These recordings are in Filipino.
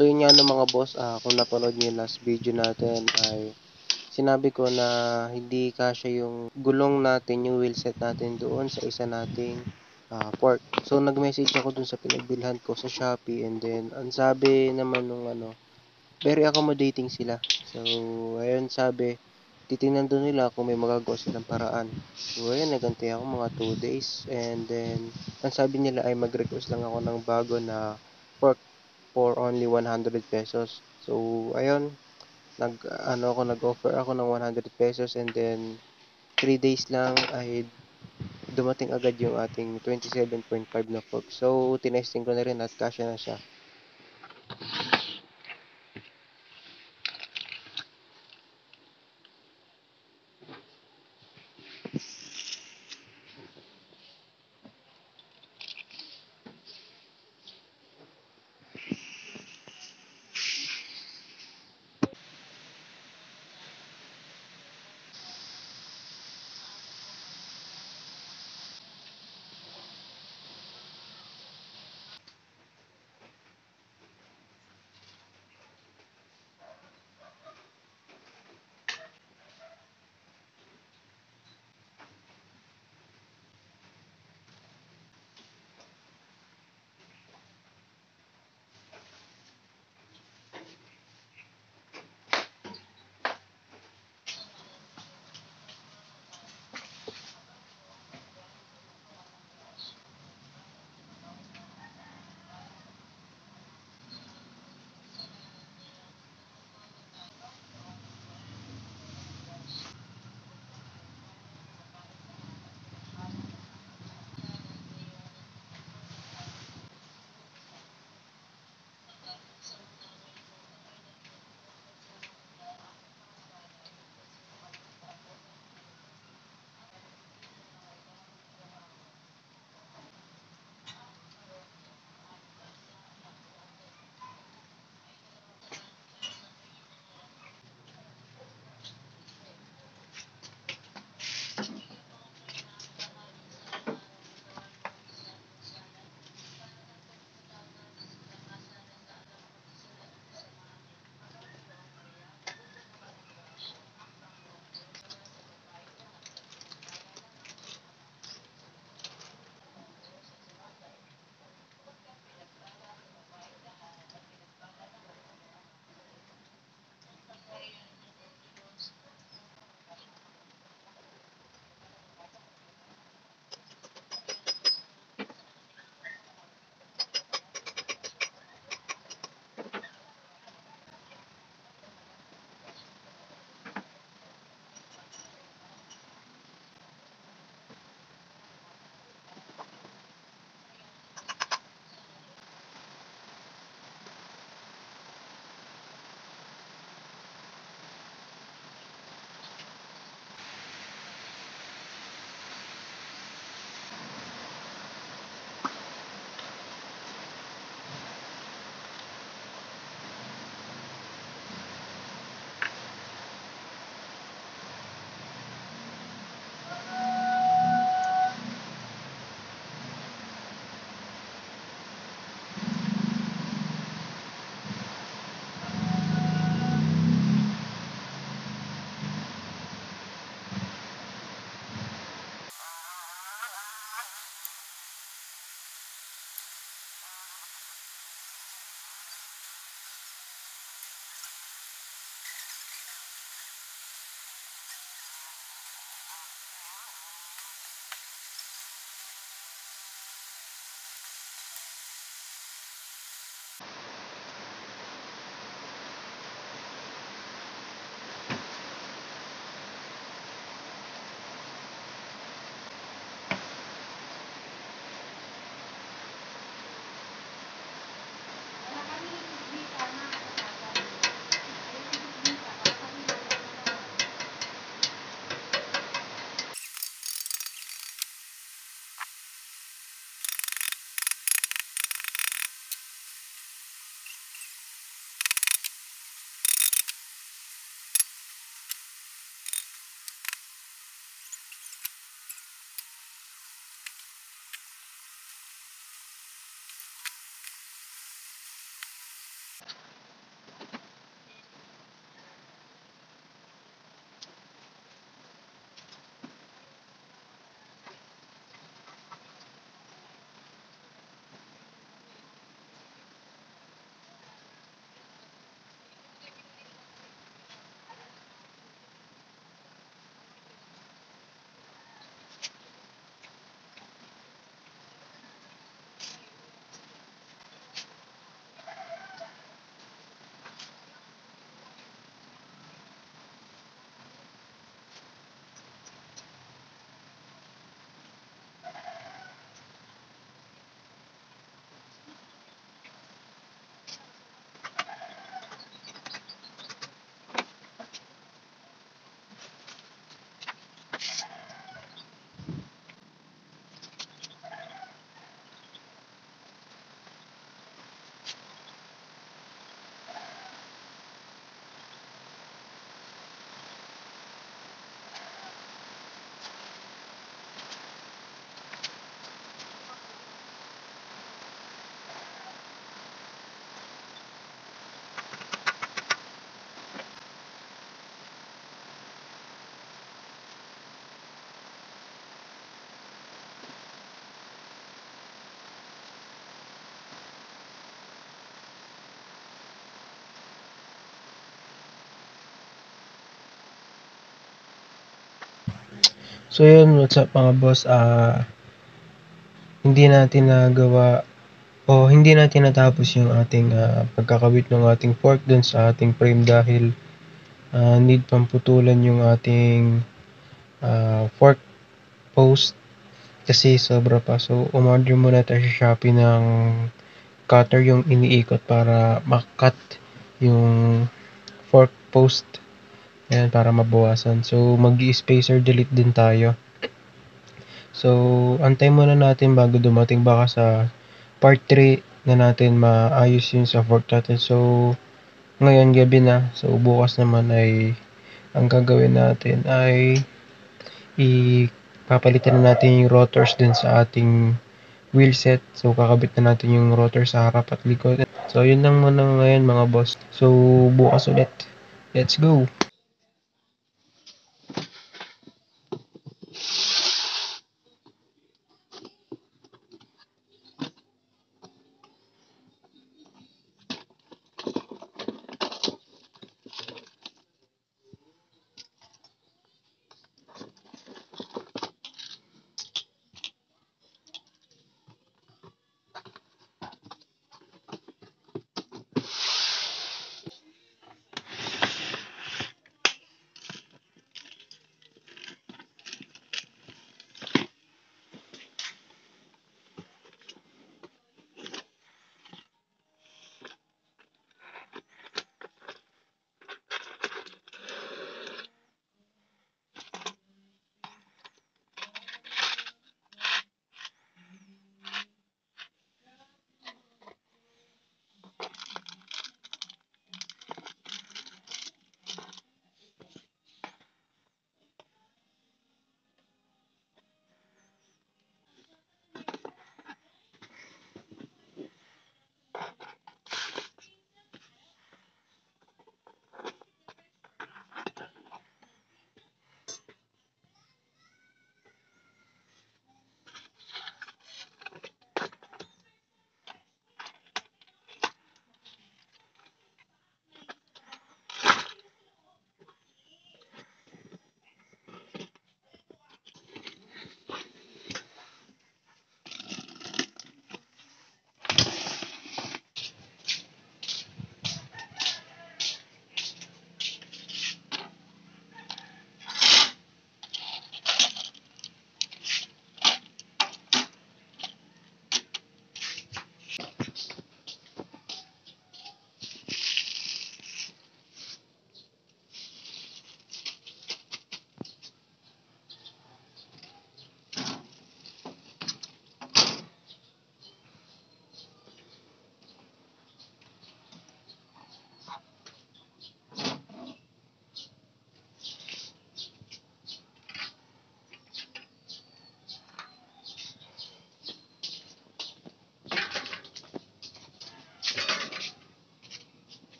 So yun nga no mga boss, ah, kung napanood niyo last video natin ay sinabi ko na hindi kasya yung gulong natin, yung wheelset natin doon sa isa nating ah, fork. So nag-message ako dun sa pinagbilhan ko sa Shopee and then ang sabi naman nung ano, very accommodating sila. So ayun sabi, titingnan doon nila kung may magagawa silang paraan. So ayun, nagantay ako mga 2 days and then ang sabi nila ay mag-request lang ako ng bago na for only 100 pesos. So ayun, nag ano ako nag-offer ako ng 100 pesos and then 3 days lang ay dumating agad yung ating 27.5 na fork. So tinesting ko na rin at kasya na siya. So yun, what's up mga boss? Ah, hindi natin nagawa o hindi natin natapos yung ating ah, pagkakabit ng ating fork dun sa ating frame dahil ah, need pang putulan yung ating ah, fork post kasi sobra pa. So umorder muna tayo sa Shopee ng cutter yung iniikot para makat yung fork post. Ayan, para mabawasan. So, mag-spacer delete din tayo. So, antay muna natin bago dumating baka sa part 3 na natin maayos yun sa fork natin. So, ngayon gabi na. So, bukas naman ay ang gagawin natin ay ipapalitan na natin yung rotors din sa ating wheel set. So, kakabit na natin yung rotor sa harap at likod. So, yun lang muna ngayon mga boss. So, bukas ulit. Let's go!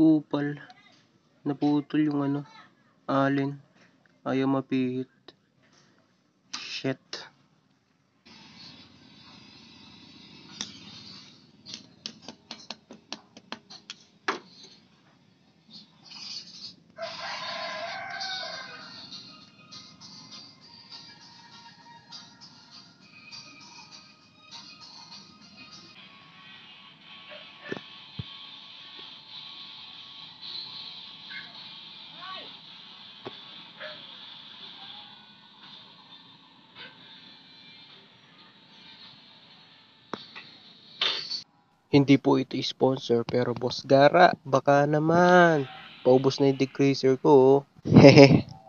Kupal. Naputol yung ano alin. Ayaw mapihit Hindi po ito sponsor pero Boss Gara, baka naman. Paubos na yung decreaser ko. oh. Hehe.